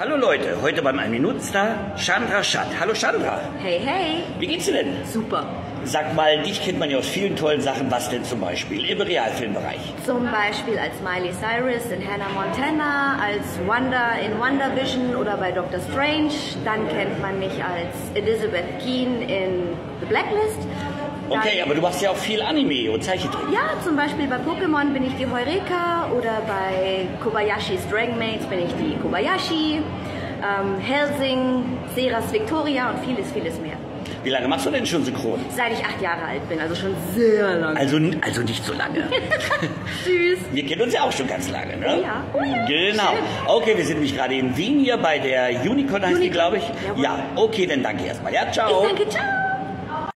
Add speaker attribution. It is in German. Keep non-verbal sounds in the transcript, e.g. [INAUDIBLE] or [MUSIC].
Speaker 1: Hallo Leute, heute beim 1 Minuten Star Chandra Schatt. Hallo Chandra.
Speaker 2: Hey, hey.
Speaker 1: Wie geht's dir denn?
Speaker 2: Super.
Speaker 1: Sag mal, dich kennt man ja aus vielen tollen Sachen. Was denn zum Beispiel im Realfilmbereich?
Speaker 2: Zum Beispiel als Miley Cyrus in Hannah Montana, als Wanda in WandaVision oder bei Doctor Strange. Dann kennt man mich als Elizabeth Keen in The Blacklist.
Speaker 1: Okay, aber du machst ja auch viel Anime und Zeichentrick.
Speaker 2: Ja, zum Beispiel bei Pokémon bin ich die Heureka oder bei Kobayashi's Dragon Mates bin ich die Kobayashi, ähm, Helsing, Seras Victoria und vieles, vieles mehr.
Speaker 1: Wie lange machst du denn schon synchron?
Speaker 2: Seit ich acht Jahre alt bin, also schon sehr lange.
Speaker 1: Also, also nicht so lange. [LAUGHS] [LAUGHS]
Speaker 2: Tschüss.
Speaker 1: Wir kennen uns ja auch schon ganz lange, ne?
Speaker 2: Ja. Oh ja.
Speaker 1: Genau.
Speaker 2: Schön.
Speaker 1: Okay, wir sind nämlich gerade in Wien hier bei der Unicorn heißt die,
Speaker 2: Unicorn.
Speaker 1: glaube ich.
Speaker 2: Jawohl.
Speaker 1: Ja, okay, dann danke erstmal. Ja, ciao.
Speaker 2: Ich danke, ciao.